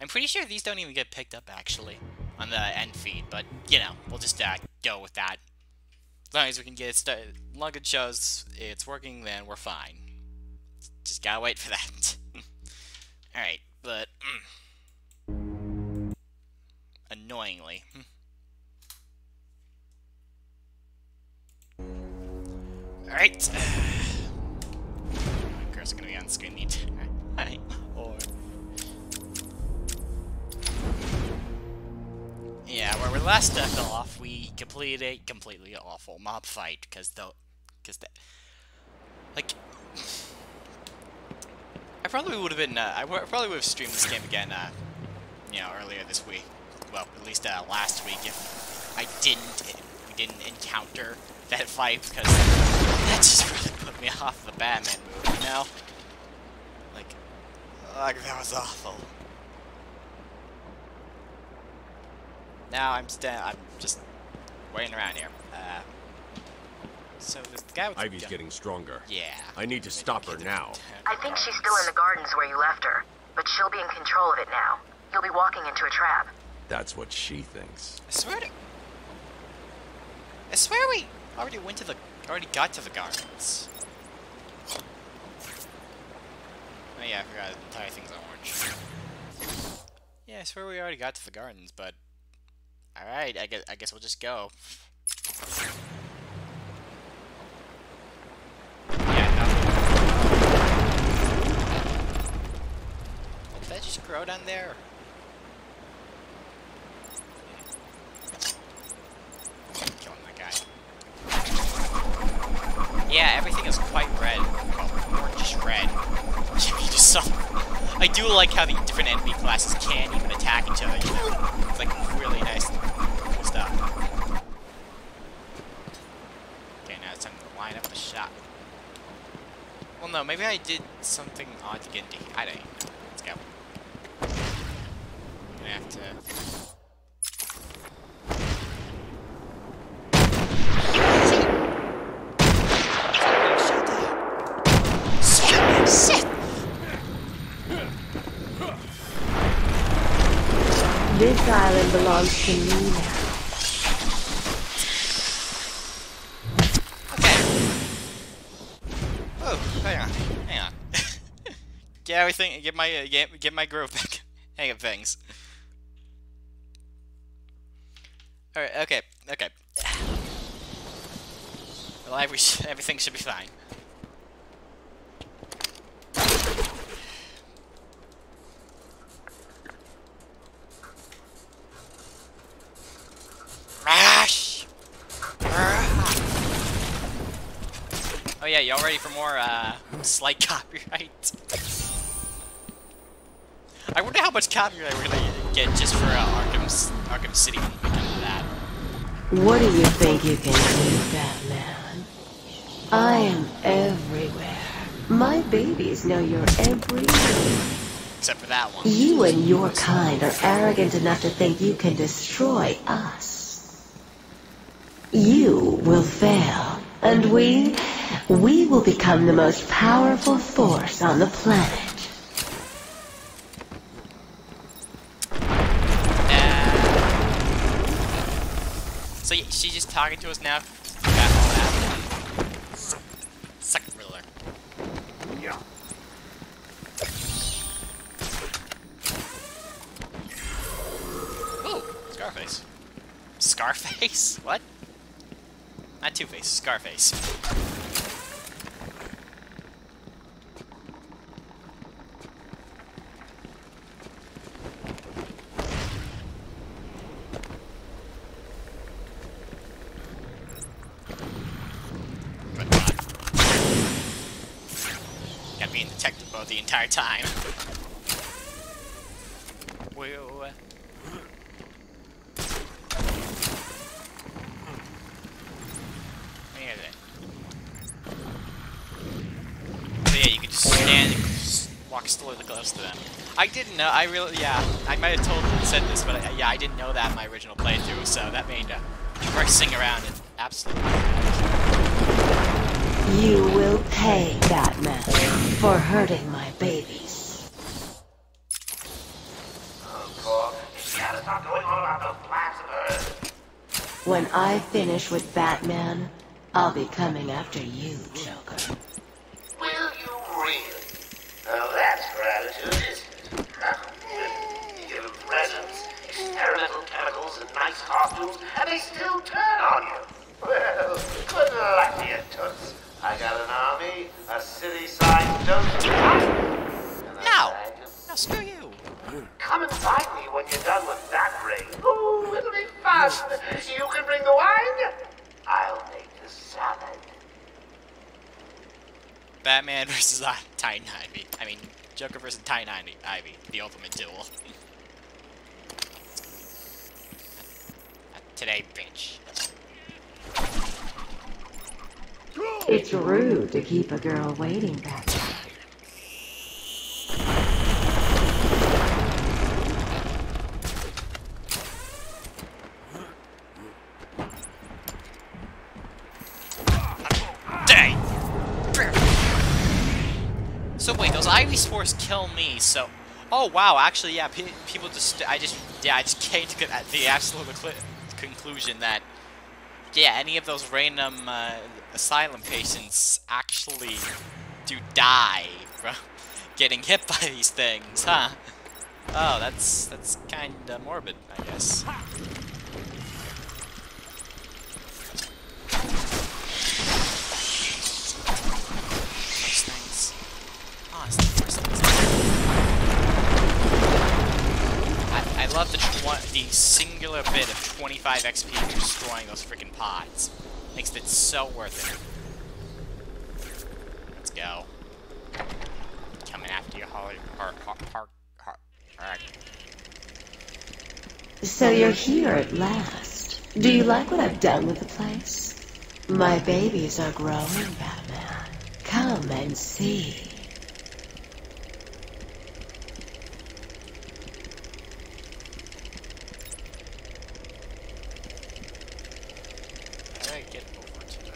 I'm pretty sure these don't even get picked up, actually, on the end feed, but, you know, we'll just uh, go with that. As long as we can get it started, long as it shows it's working, then we're fine. Just gotta wait for that. Alright, but... Mm, annoyingly... Alright. My cursor gonna be on screen the entire or Yeah, where we last left off, we completed a completely awful mob fight because the, because the, like, I probably would have been, uh, I probably would have streamed this game again, uh, you know, earlier this week. Well, at least uh, last week if I didn't, we didn't encounter that fight because that just really put me off the Batman movie, you know? Like, like that was awful. Now I'm sta I'm just waiting around here. Uh, so the guy with Ivy's the getting stronger. Yeah. I need to stop her now. I think she's still in the gardens where you left her, but she'll be in control of it now. You'll be walking into a trap. That's what she thinks. I swear to... I swear we already went to the... already got to the gardens. Oh yeah, I forgot the entire thing's orange. Yeah, I swear we already got to the gardens, but... Alright, I guess, I guess we'll just go. Yeah. Did that just grow down there? Killing that guy. Yeah, everything is quite red. Well, or just red. you just saw. I do like how the different enemy classes can't even attack each other, you know? It's like really nice cool stuff. Okay, now it's time to line up the shot. Well, no, maybe I did something odd to get into here. I don't know. Let's go. I'm gonna have to... This island belongs to me now. Okay. Oh, hang on, hang on. Get everything, get my, uh, get, get my groove back. hang of things. All right. Okay. Okay. Well, every, everything should be fine. Oh yeah, y'all ready for more, uh, slight copyright? I wonder how much copyright we're gonna get just for, uh, Arkham's, Arkham City when we that. What do you think you can do, Batman? I am everywhere. My babies know your every move. Except for that one. You and your kind are arrogant enough to think you can destroy us. You will fail, and we, we will become the most powerful force on the planet. So y- she's just talking to us now? That, all. Suck, suck Riddler. Yeah. Ooh, Scarface. Scarface? What? Not Two-Face, Scarface. But not. Gotta be in detective mode the entire time. Whoa. Where is it? So yeah, you can just stand and s- walk slowly close to them. I didn't know, I really, yeah, I might have told said this, but I, yeah, I didn't know that in my original playthrough, so that made uh, traversing around it absolutely. You will pay, Batman, for hurting my babies. stop going on about those plans of Earth. When I finish with Batman, I'll be coming after you, Joker. Will you really? Now that's gratitude, isn't it? you give them presents, experimental chemicals, and nice costumes, and they still turn on you. Well, good luck to you, Toots. I got an army, a city-sized dose. No! No, screw you! Come and find me when you're done with that ring. Ooh, it'll be fun. You can bring the wine. I'll make the salad. Batman versus uh, Titan Ivy. I mean, Joker versus Titan Ivy. The ultimate duel. Today, bitch. It's rude to keep a girl waiting, Batman. So wait, those Ivy spores kill me, so... Oh wow, actually, yeah, pe people just... I just... Yeah, I just came to the absolute conclusion that... Yeah, any of those random uh, asylum patients actually do die from getting hit by these things, huh? Oh, that's that's kind of morbid, I guess. Love the the singular bit of 25 XP destroying those freaking pods. Makes it so worth it. Let's go. Coming after you, har, har. So you're here at last. Do you like what I've done with the place? My babies are growing, Batman. Come and see. How do I get over to the...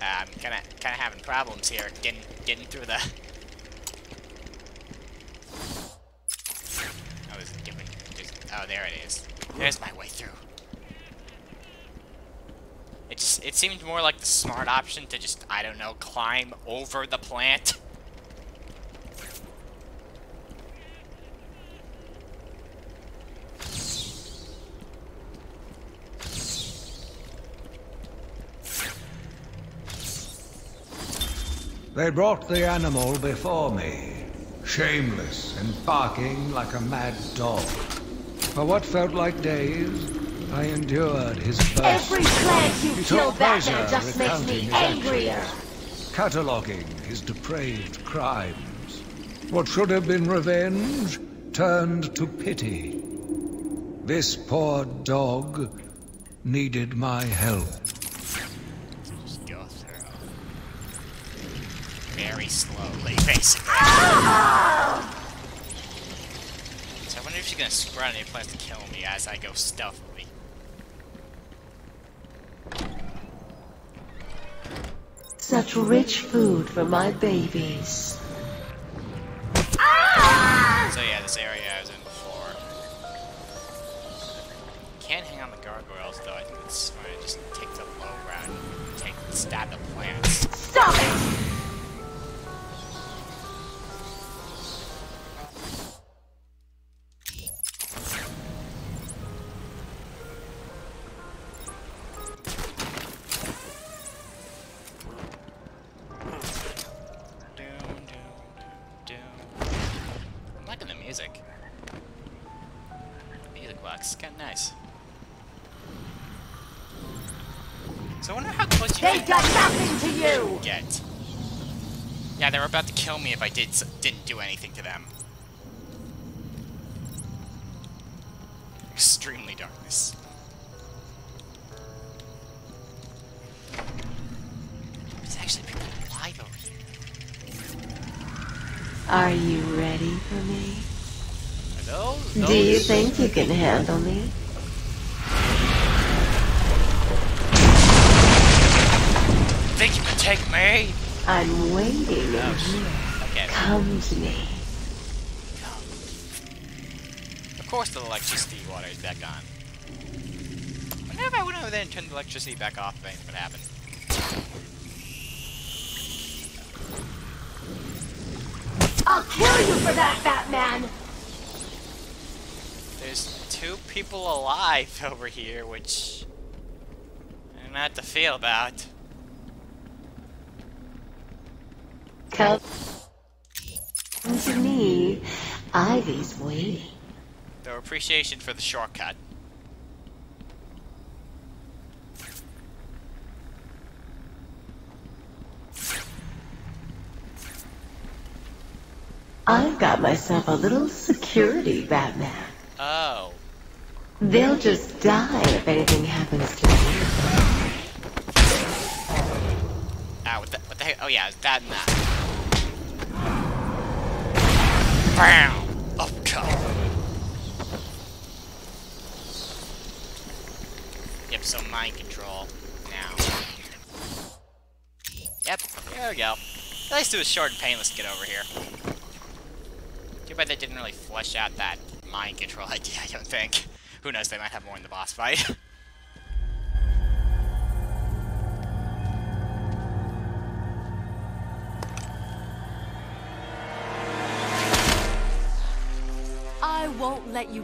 Uh, I'm kind of kind of having problems here getting getting through the. Oh, oh, there it is. There's my way through. It just it seemed more like the smart option to just I don't know climb over the plant. They brought the animal before me, shameless and barking like a mad dog. For what felt like days, I endured his burst, Every plague you kill, Batman, pleasure just makes me angrier. cataloguing his depraved crimes. What should have been revenge turned to pity. This poor dog needed my help. Very slowly, basically. So I wonder if she's gonna spread any plans to kill me as I go stealthily. Such rich food for my babies. So yeah, this area I was in did didn't do anything to them. Extremely darkness. There's actually people alive over here. Are you ready for me? Are those? Do you think you can handle me? think you can take me? I'm waiting in here. Come to me. Of course the electricity water is back on. I wonder if I went over there and turned the electricity back off if anything would happen. I'll kill you for that, Batman! There's two people alive over here, which I don't know to feel about. Come to me. Ivy's waiting. Though appreciation for the shortcut. I've got myself a little security, Batman. Oh. They'll just die if anything happens to me. Ah, what the, what the heck? Oh yeah, it's that and that. Bam! Up top. Yep, so mind control now. Yep, there we go. At least it was short and painless to get over here. Too bad they didn't really flesh out that mind control idea, I don't think. Who knows, they might have more in the boss fight.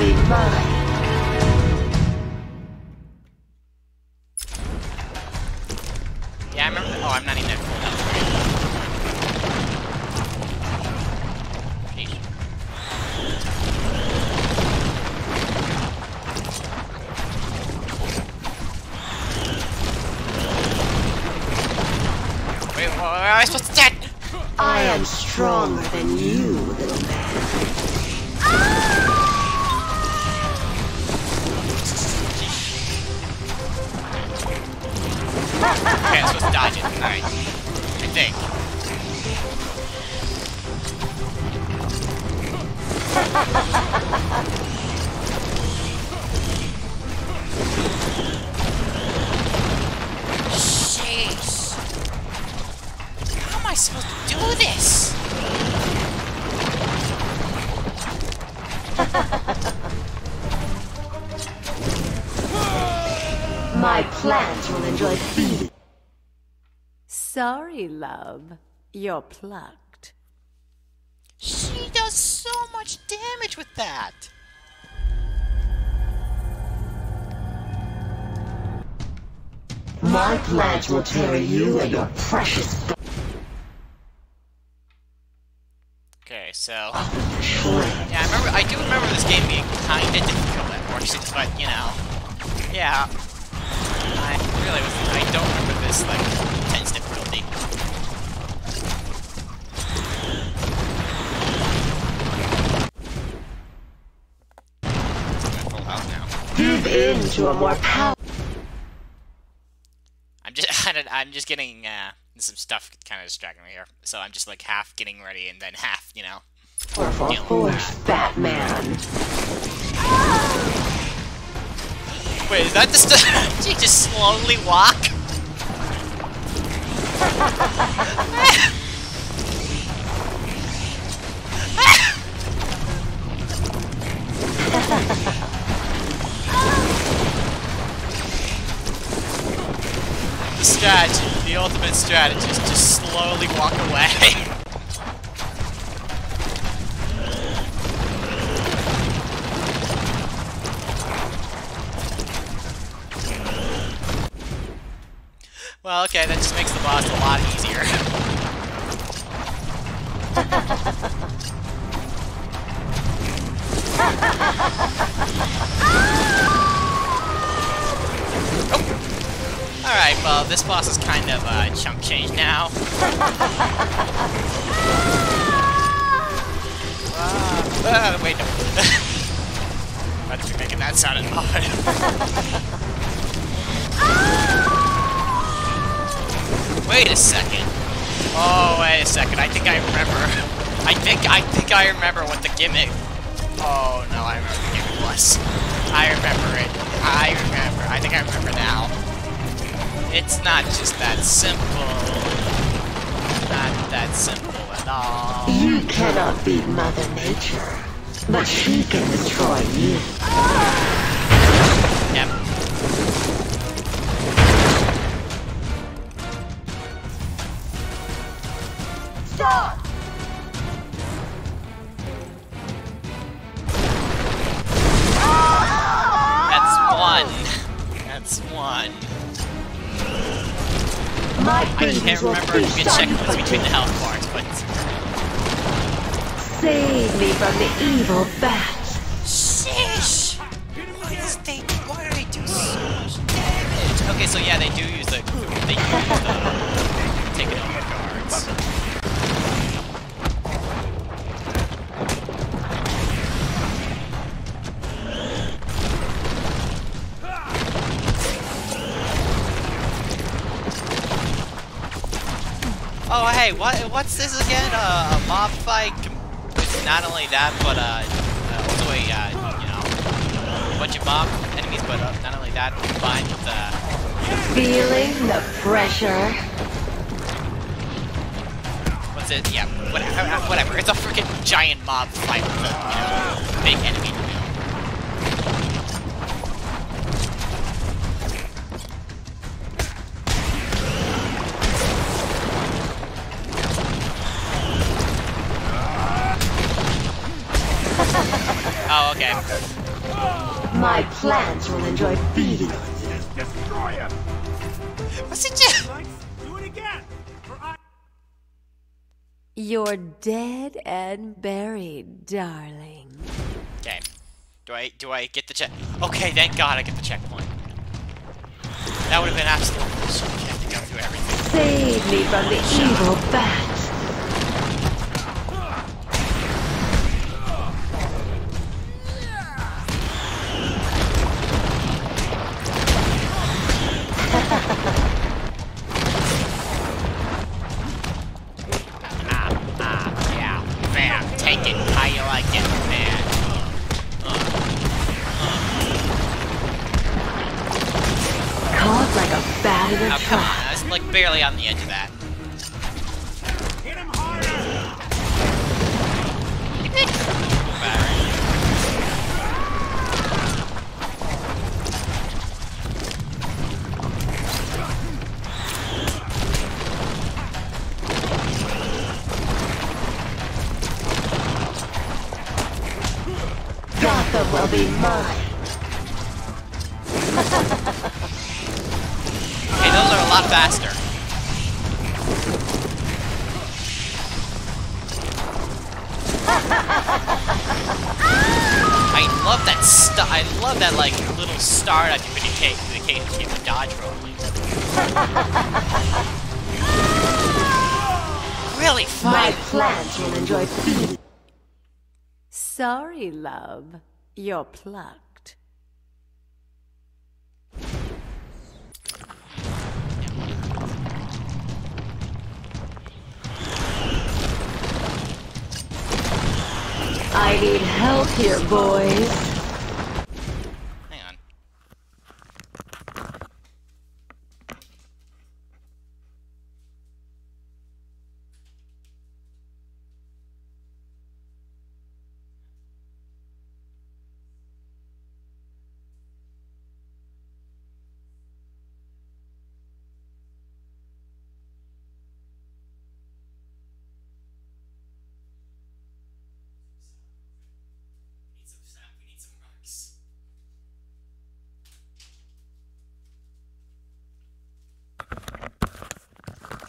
Be mine. Sorry, love. You're plucked. She does so much damage with that. My plants will tear you and your precious kind distracting me here. So I'm just like half getting ready and then half, you know. Powerful force, Batman. Wait, is that just? Did you just slowly walk? strategy, the ultimate strategy is just slowly walk away. well, okay, that just makes the boss a lot easier. this boss is kind of uh, chump change now. Ah, wait, no. Did you making that sound in Wait a second. Oh, wait a second. I think I remember. I think I think I remember what the gimmick. Oh no, I remember what the gimmick was. I remember it. I remember. I think I remember now. It's not just that simple. Not that simple at all. You cannot beat Mother Nature, but she can destroy you. Yep. What's for between the health bars, but Save me from the evil bat. Sheesh! Why does they why do they do so much damage? Okay, so yeah, they do use the they do use the uh, take it over guards. Hey, what what's this again? Uh, a mob fight with not only that, but uh, uh also a uh, you know, a bunch of mob enemies, but uh, not only that, combined with uh, Feeling the pressure? what's it? Yeah, whatever. Whatever. It's a freaking giant mob fight with a you know big enemy. My plants will enjoy feeding on you. What's it? Just... You're dead and buried, darling. Okay. Do I do I get the check? Okay, thank God I get the checkpoint. That would have been absolutely bullshit. You have to go through everything. Save me from the evil bat. Will be mine. Okay, those are a lot faster. I love that st- I love that like little start at the came the came came the dodge rolling. really fun. My fine. plants will enjoy feeding. Sorry, love. You're plucked. I need help here, boys. Hang on. need some sap. We need some rocks.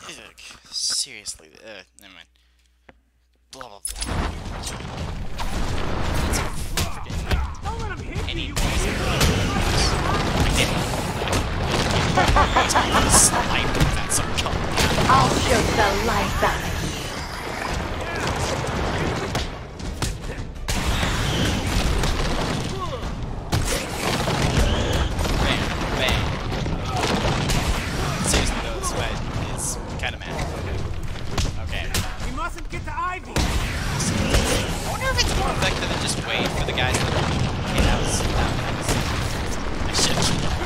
Ugh, seriously, uh, get to Ivy. I wonder if it's more effective than just waiting for the guys to the out. I should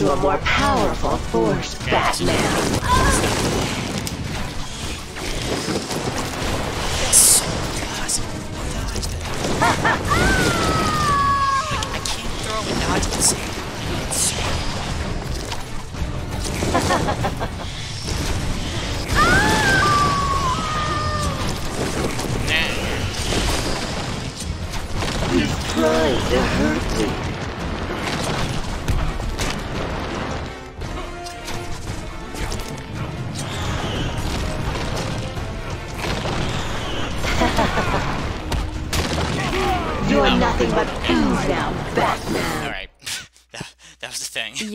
you are more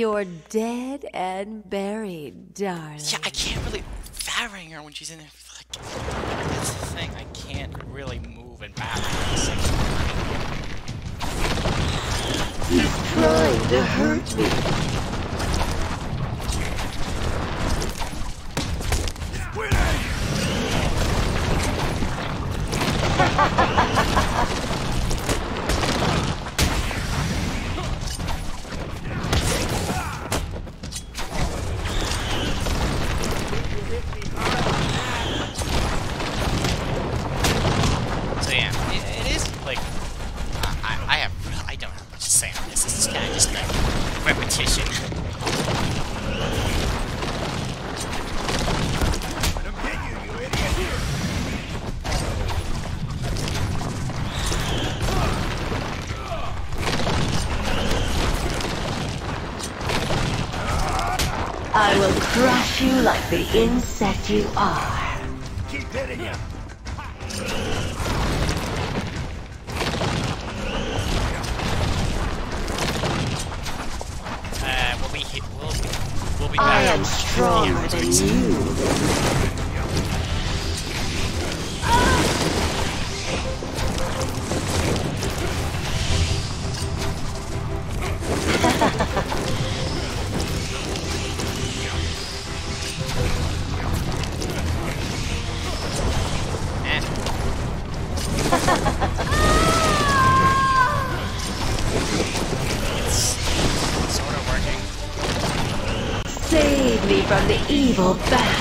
You're dead and buried, darling. Yeah, I can't really battering her when she's in there. Like, that's the thing. I can't really move and battle. her. you tried to hurt me. you up. evil back.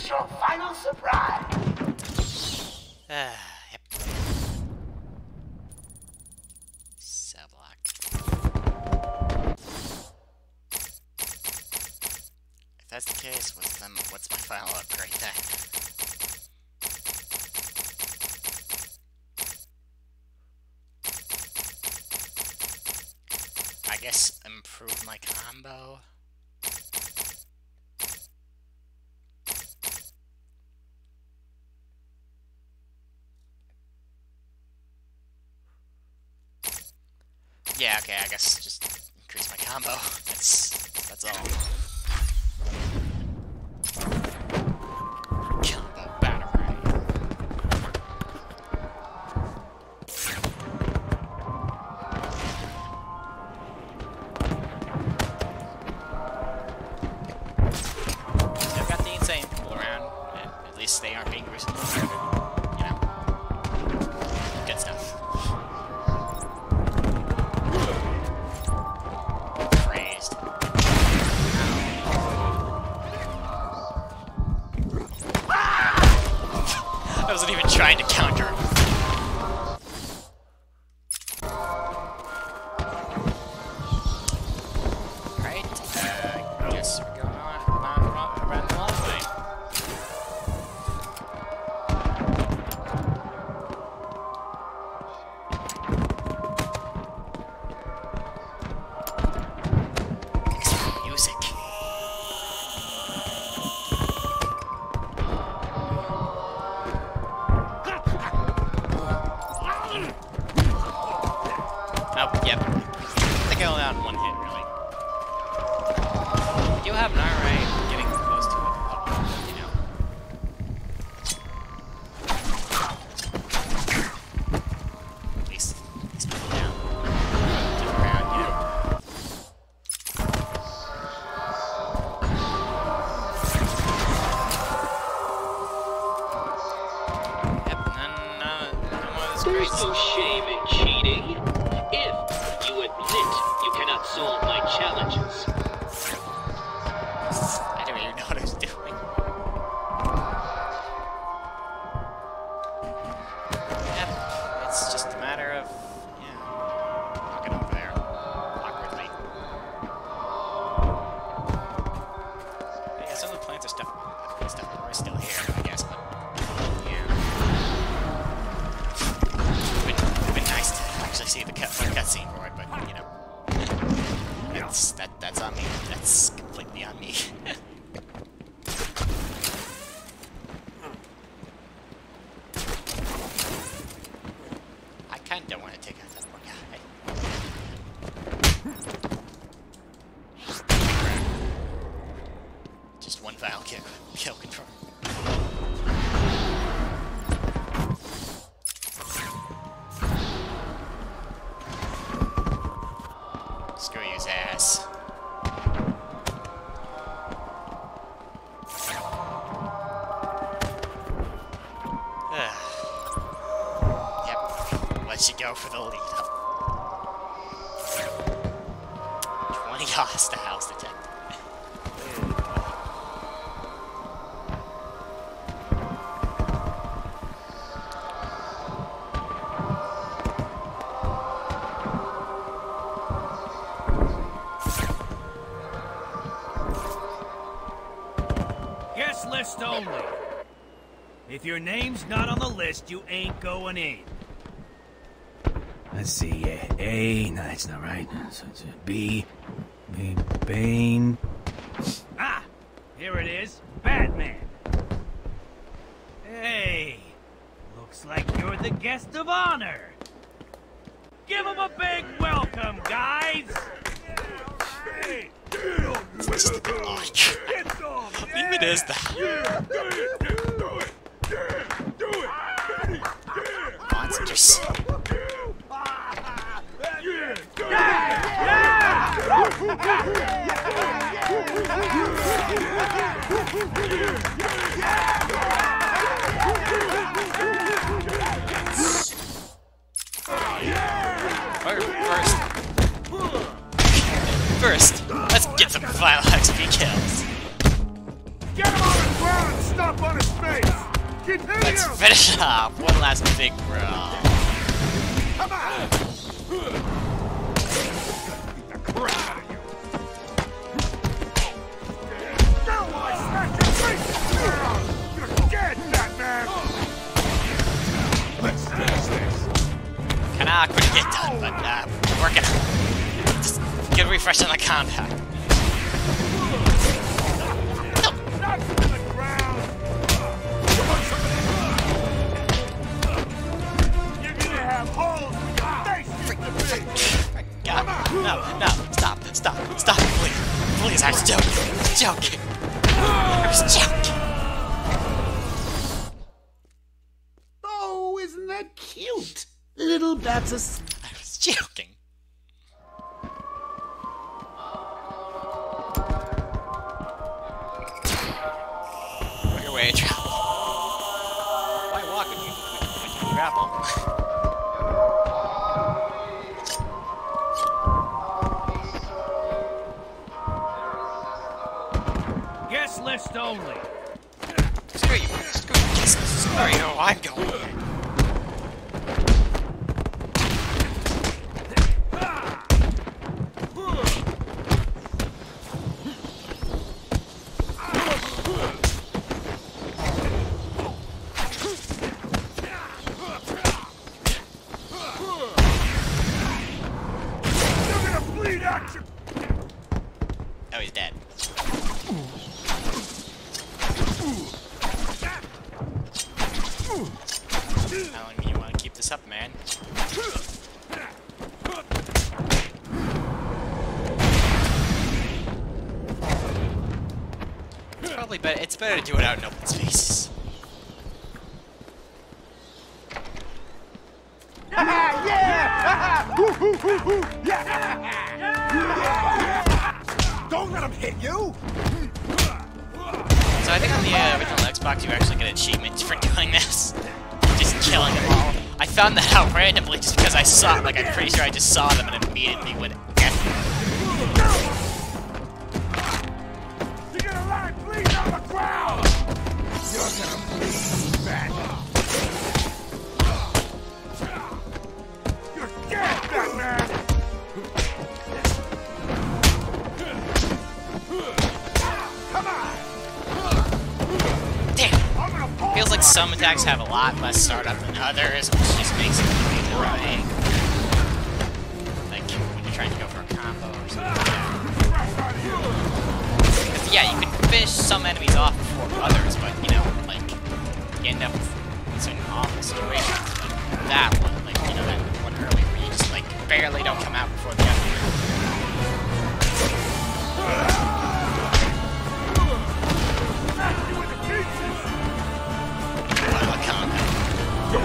is your final surprise. guess just increase my combo. That's that's all. Should go for the lead 20 cost to house detective. Guest list only. If your name's not on the list, you ain't going in. Let's see. uh, A. No, that's not right. So it's B. B. Bane. Ah! Here it is. Batman. Hey! Looks like you're the guest of honor. Give him a big welcome, guys! Just the like. Even is no, no, stop, stop, stop, please, please, I was joking, I was joking, I was joking. Oh, isn't that cute? Little bats of I was joking. Randomly just because I saw, like, I'm pretty sure I just saw them and immediately went F. Damn. Feels like some attacks have a lot less startup than others, it. Like when you're trying to go for a combo or something yeah, you can finish some enemies off before others, but you know, like you end up with some awful situations. Like that one, like you know that one earlier where you just like barely don't come out before the other.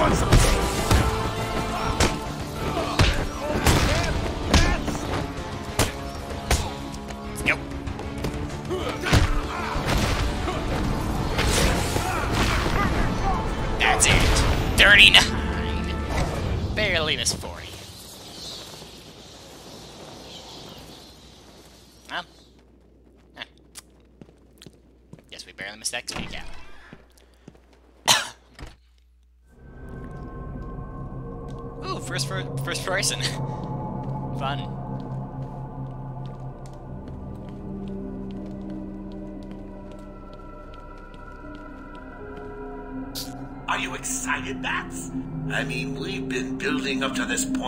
A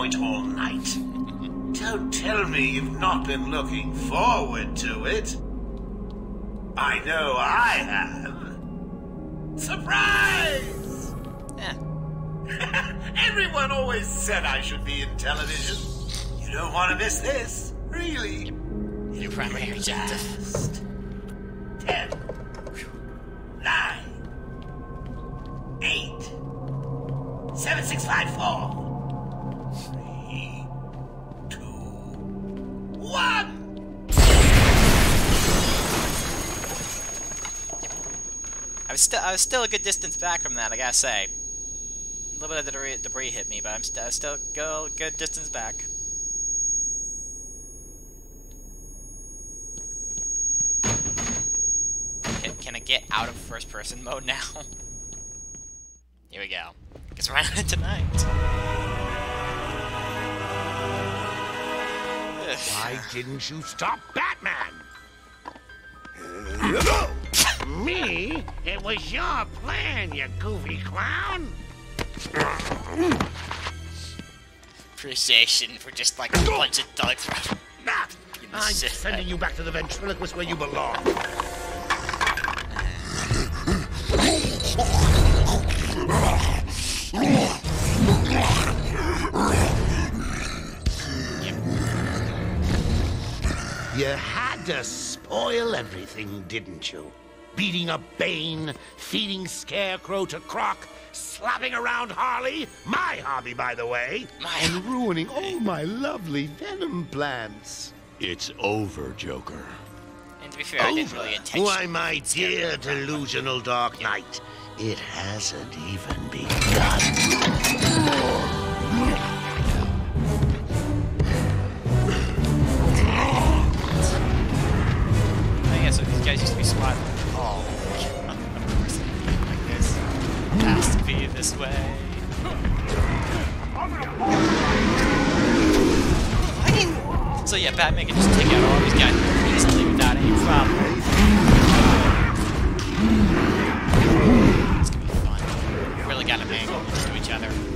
point all night. Don't tell me you've not been looking forward to it. I know I have. Surprise! Yeah. Everyone always said I should be in television. You don't want to miss this, really. Your primary objective. Ten. Nine. Eight. Seven, six, five, four. Three. Two. One. I was still I was still a good distance back from that. I gotta say. A little bit of the debris, hit me, but I'm st still go good distance back. Can, can I get out of first person mode now? Here we go. Guess we're on it tonight. Why didn't you stop Batman? Me? It was your plan, you goofy clown. Appreciation for just like a bunch of thugs. I'm sending you back to the ventriloquist where you belong. You had to spoil everything, didn't you? Beating up Bane, feeding Scarecrow to Croc, slapping around Harley, my hobby, by the way, My and ruining all my lovely venom plants. It's over, Joker. And to be fair, I didn't really intentionally. Why, my dear delusional Dark Knight, it hasn't even begun. Guys used to be SWAT. God, of course it would be like this. Has to be this way. So yeah, Batman can just take out all these guys easily without any problem. It's gonna be fun. Really got them angled to each other.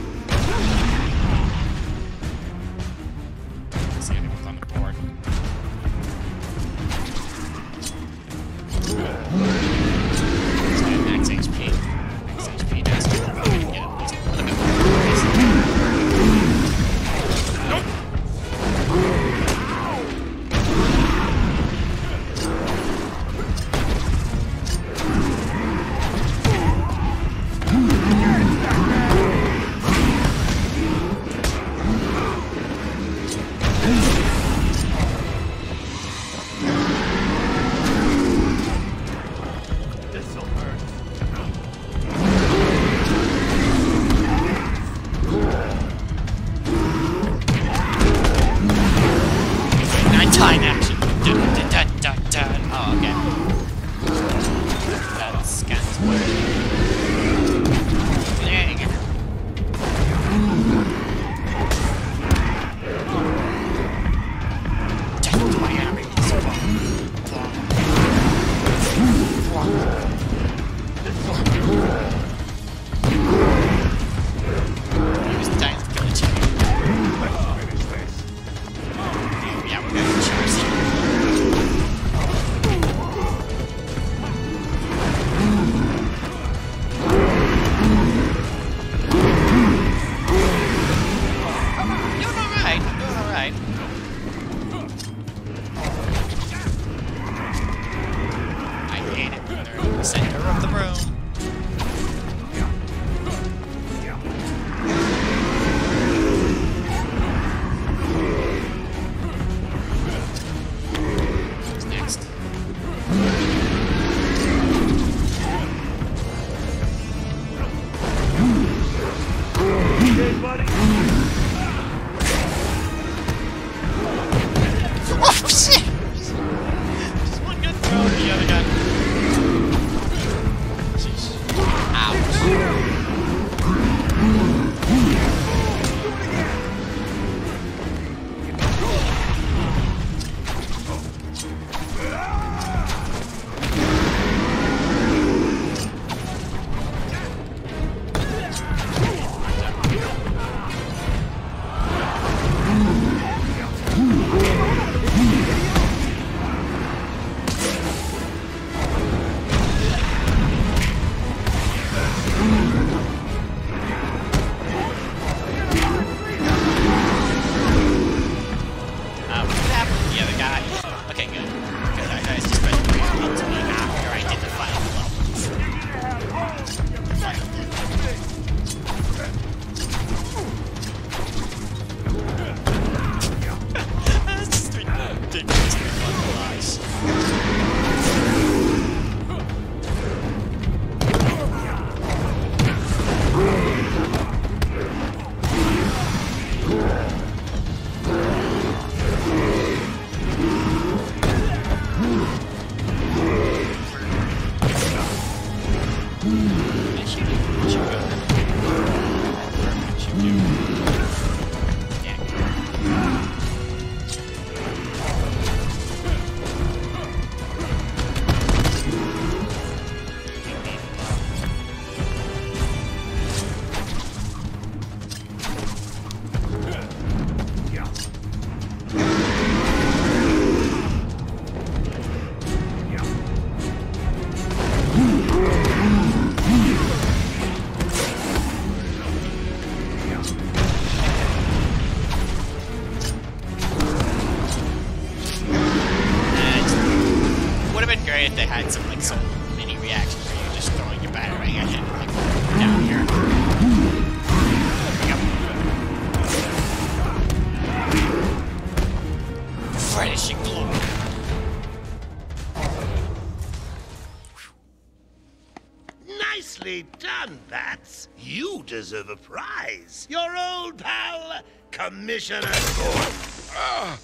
Done, You deserve a prize. Your old pal, Commissioner Gordon. Ah.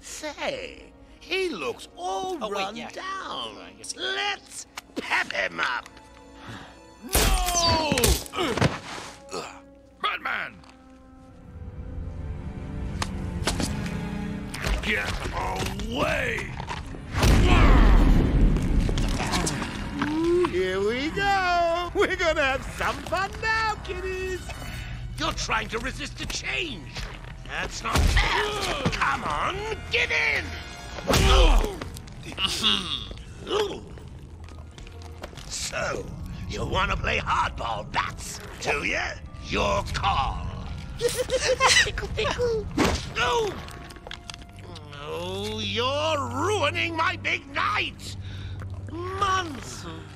Say, he looks all Oh, wait, run yeah. down. I Let's pep him up. No! Batman! Get away! Here we go. We're gonna have some fun now, kiddies. You're trying to resist a change. That's not fair. Come on, get in. so, you want to play hardball, bats, do you? Your call. pickle, pickle! no. Oh, you're ruining my big night. Months of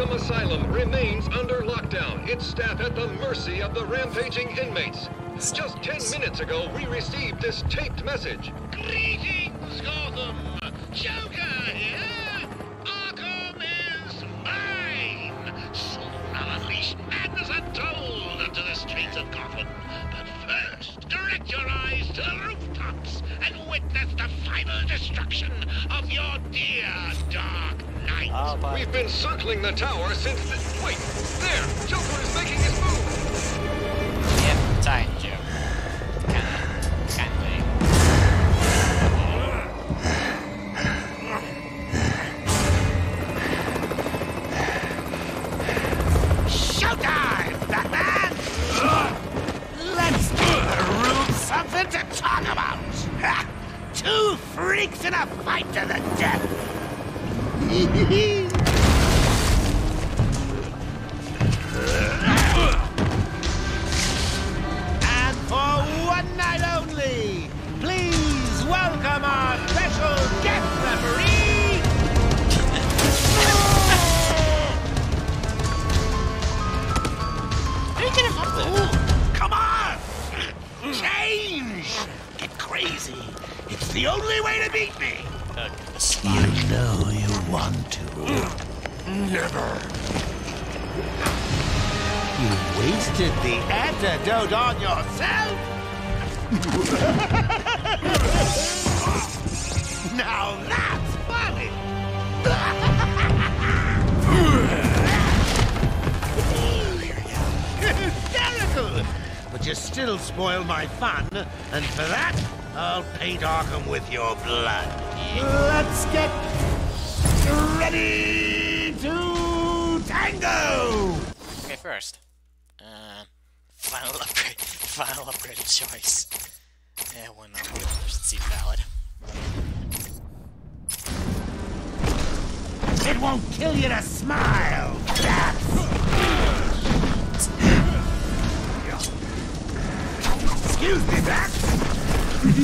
Arkham Asylum remains under lockdown, its staff at the mercy of the rampaging inmates. Just 10 minutes ago, we received this taped message. Greetings, Gotham! Joker eh? here! Circling the tower since the...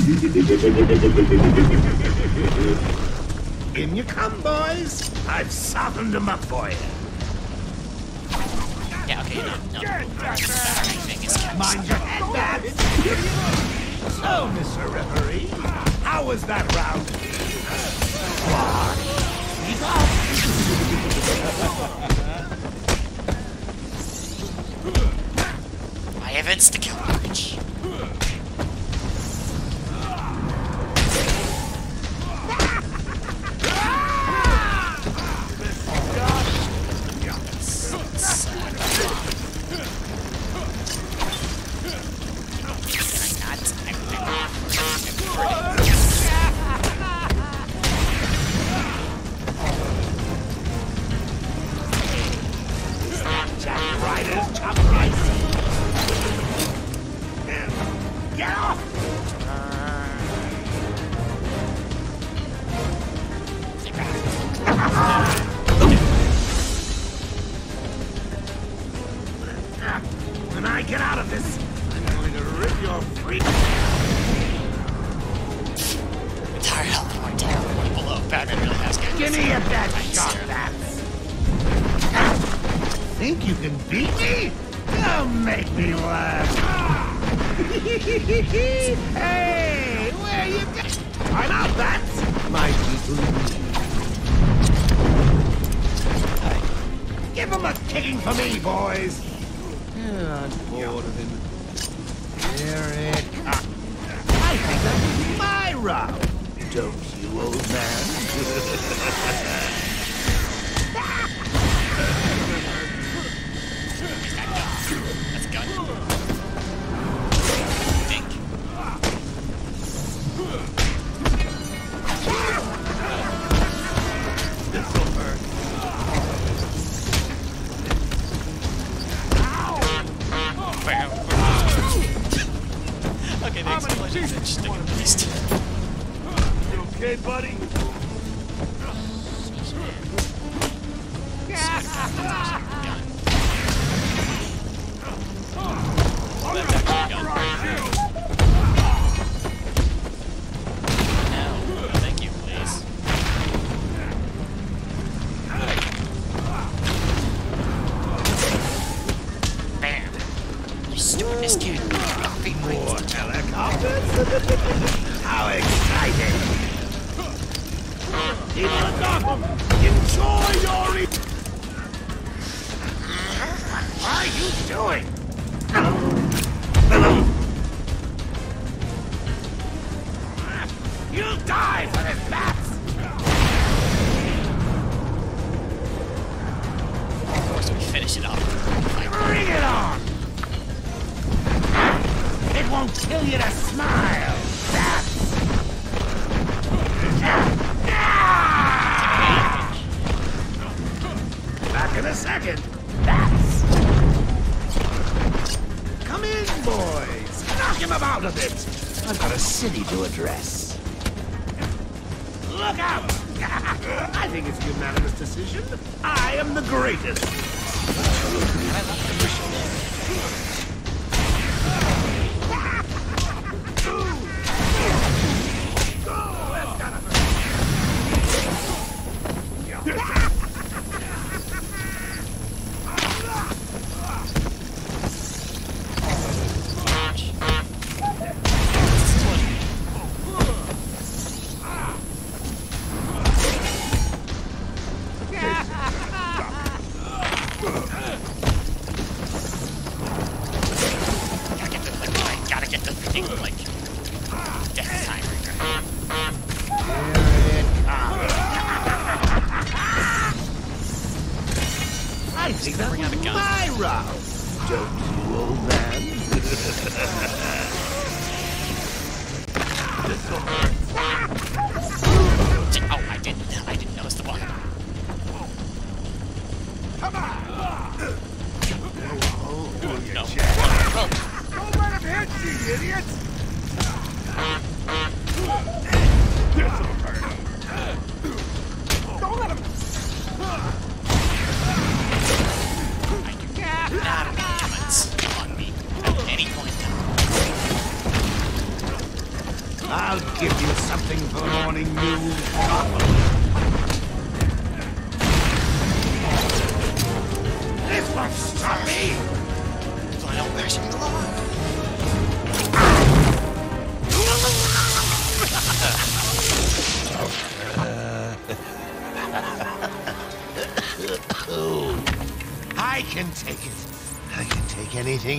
In you come, boys. I've softened them up for you. Yeah, okay, no, no. Everything is kept. Mind your head, Bat. So, Mr. Referee, how was that round? I have insta kill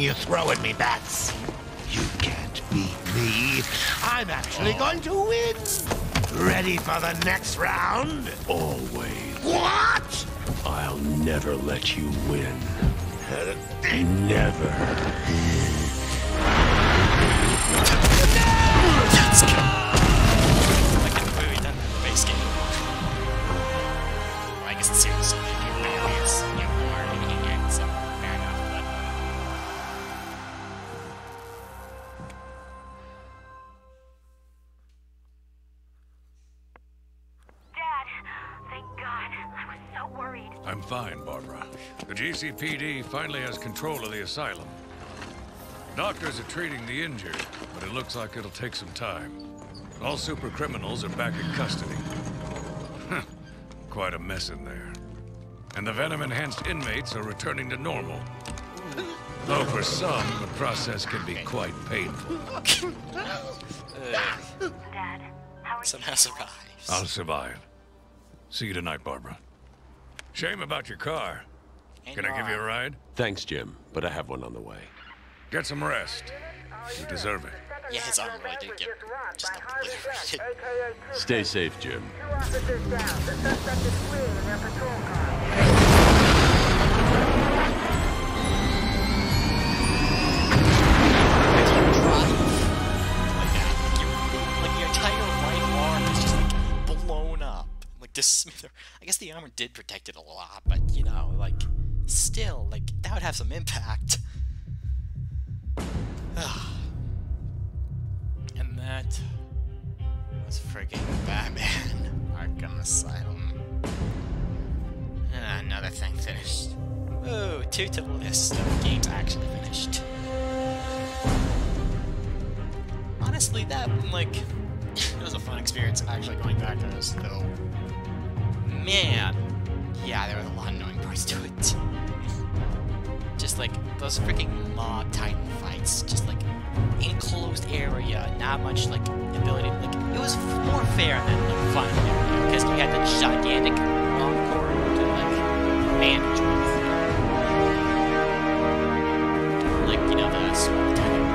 you throw at me, bats. You can't beat me. I'm actually oh. going to win. Ready for the next round? Always. What? I'll never let you win. Never. I'm fine, Barbara. The GCPD finally has control of the asylum. Doctors are treating the injured, but it looks like it'll take some time. All super criminals are back in custody. Quite a mess in there. And the venom-enhanced inmates are returning to normal. Though for some, the process can be quite painful. Dad, how are Somehow survives. I'll survive. See you tonight, Barbara. Shame about your car. Can I give you a ride? Thanks, Jim, but I have one on the way. Get some rest. You deserve it. Yeah, his arm really did get just obliterated. Stay safe, Jim. dismither. I guess the armor did protect it a lot, but you know, like still, like that would have some impact. and that was freaking Batman Arkham Asylum. Ah, another thing finished. Ooh, two to the list of games actually finished. Honestly, that like, it was a fun experience actually going back to this, though. Man, yeah, there were a lot of annoying parts to it. Just like those freaking mob titan fights, just like enclosed area, not much like ability. Like it was more fair than like fun because you had the gigantic corridor to like manage. Like you know the titan.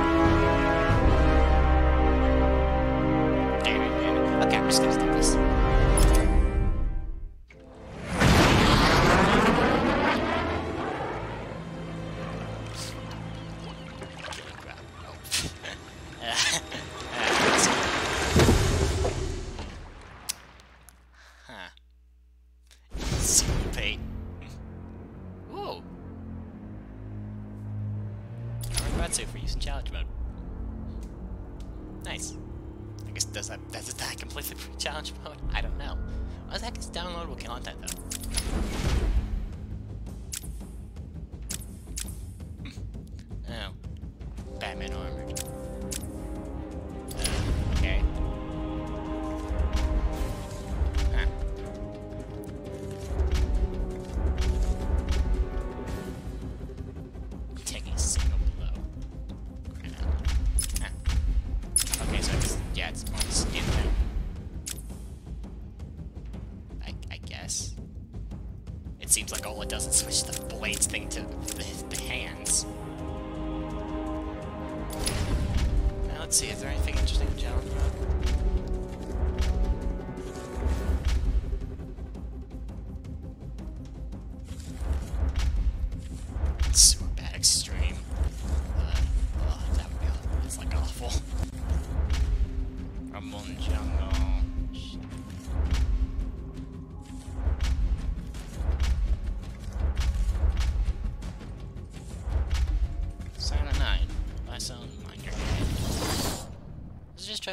Seems like all it does is switch the blades thing to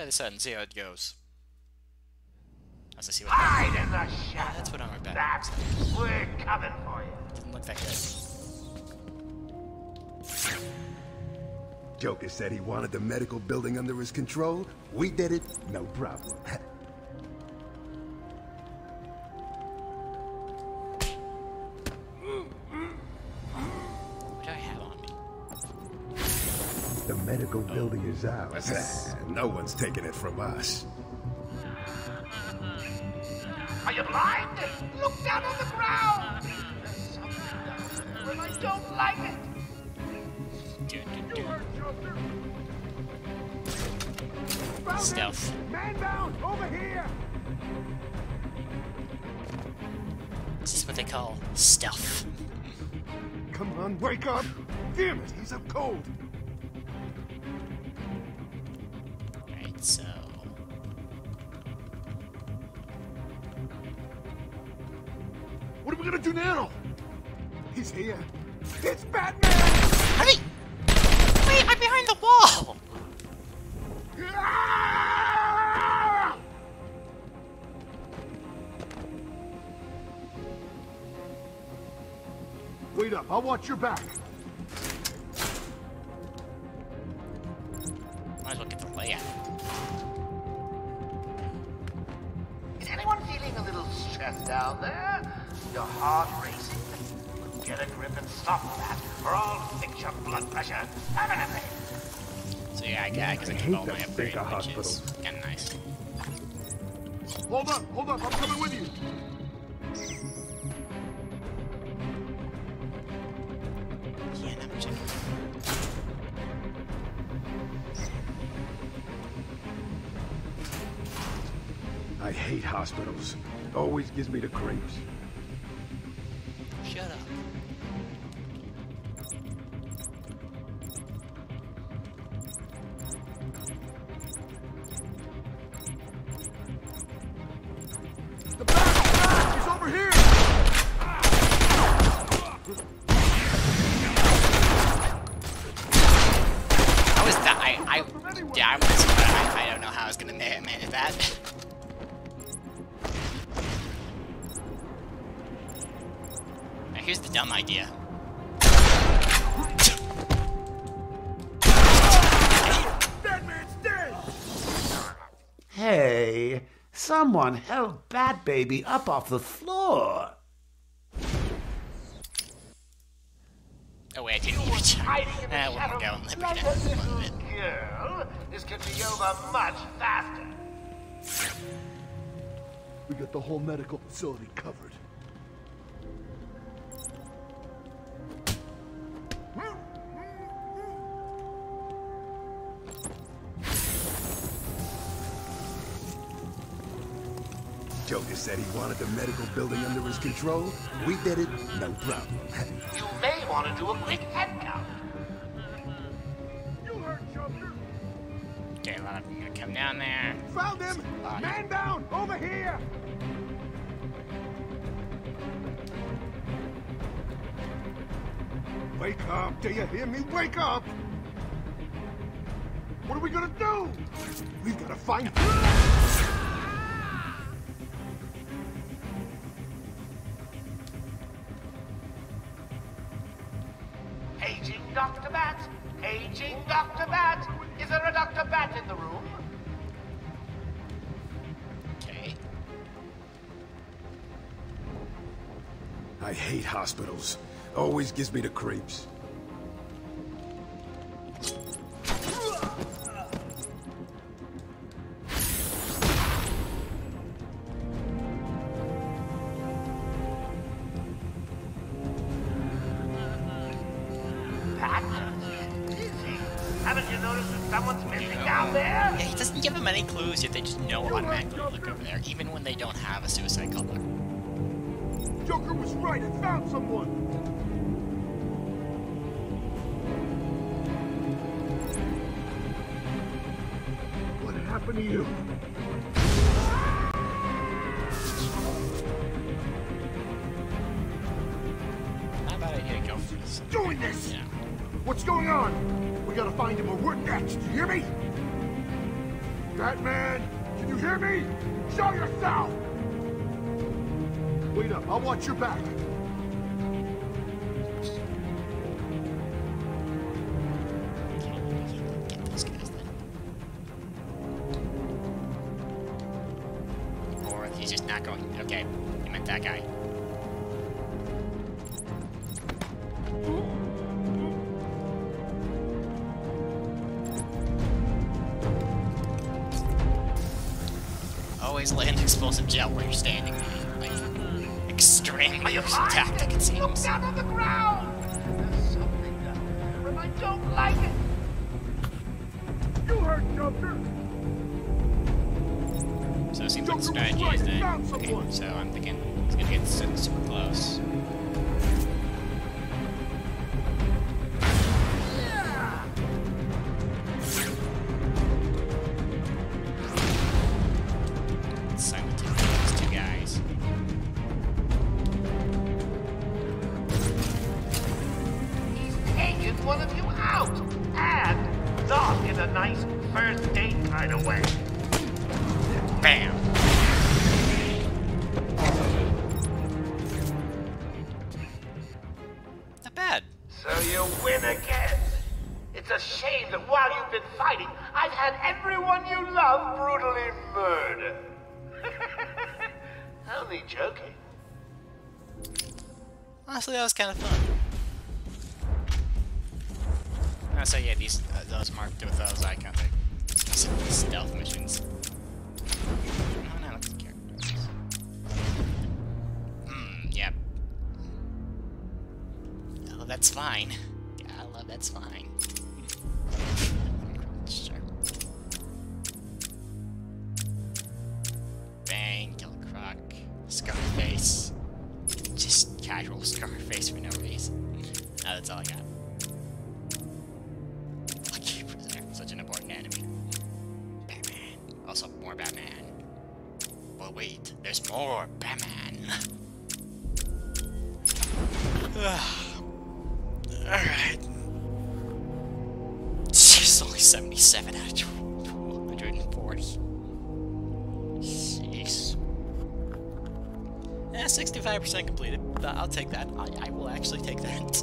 this out and see how it goes. Let's see what. Hide in the Yeah, shadows. that's what armor back. That's we're coming for you. Didn't look that good. Joker said he wanted the medical building under his control. We did it, no problem. Medical building is ours. no one's taking it from us. Are you blind? Look down on the ground. There's something down there, I don't like it. Stealth. Man down, over here. This is what they call stealth. Come on, wake up. Damn it, he's up cold. I'll watch your back. Might as well get the layout. Is anyone feeling a little stressed out there? Your heart racing? Get a grip and stop that, or I'll fix your blood pressure permanently. So yeah, I, I guess I keep all my upgrade, which is kind of nice. Hate hospitals. It Always gives me the creeps. Shut up. He's over here! How is that? I, I, yeah, I was, I, I don't know how I was gonna manage that. Here's the dumb idea. Hey, someone help Bat Baby up off the floor. Oh wait, I didn't even check. Hiding in the Uh, we'll shadows go and live like it a a little little bit. girl. This could be over much faster. We got the whole medical facility covered. Joker said he wanted the medical building under his control. We did it, no problem. You may want to do a quick head count. Okay, a lot of them gonna come down there. Found him! Man down! Over here! Wake up! Do you hear me? Wake up! What are we gonna do? We've gotta find. Dr. Bat! Aging Dr. Bat! Is there a Dr. Bat in the room? Okay. I hate hospitals. Always gives me the creeps. Pat? Easy. Haven't you noticed that someone's missing down there? Yeah, he doesn't give them any clues, yet they just know automatically to look over there, even when they don't have a suicide color. Joker was right. I found someone. What happened to you? We gotta find him or we're next. You hear me? Batman, can you hear me? Show yourself! Wait up, I'll watch your back. Shame that while you've been fighting, I've had everyone you love brutally murdered. Only joking. Honestly, that was kind of fun. I say yeah, these uh, those marked with those icons, like stealth missions. Oh, no, let's characters. Hmm. Yep. Oh, that's fine. Yeah, I love that's fine. Bang, Croc, Scarface. Just casual Scarface for no reason. Uh, that's all I got. Lucky Prisoner, such an important enemy. Batman. Also, more Batman. But wait, there's more Batman. 27 out of 240. Jeez. Yeah, 65% completed. I'll take that. I, I will actually take that.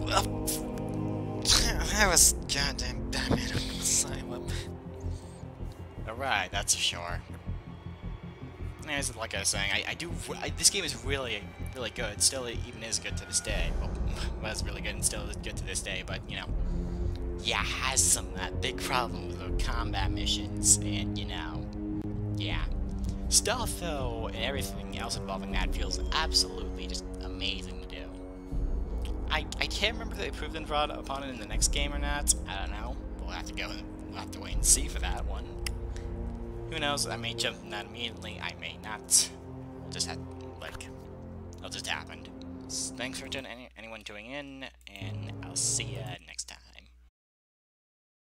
Well, that was goddamn damn it. Asylum. Alright, that's a sure. As like I was saying, I, I do. I, this game is really, really good. Still, even is good to this day. Well, was really good and still is good to this day. But you know, yeah, has some uh, big problems with the combat missions, and you know, yeah, stealth though and everything else involving that feels absolutely just amazing to do. I I can't remember if they proved them upon it in the next game or not. I don't know. We'll have to go. And, we'll have to wait and see for that one. Who knows? I may jump in that immediately. I may not. We'll just have, like, it'll just happen. Thanks for any, anyone tuning in, and I'll see ya next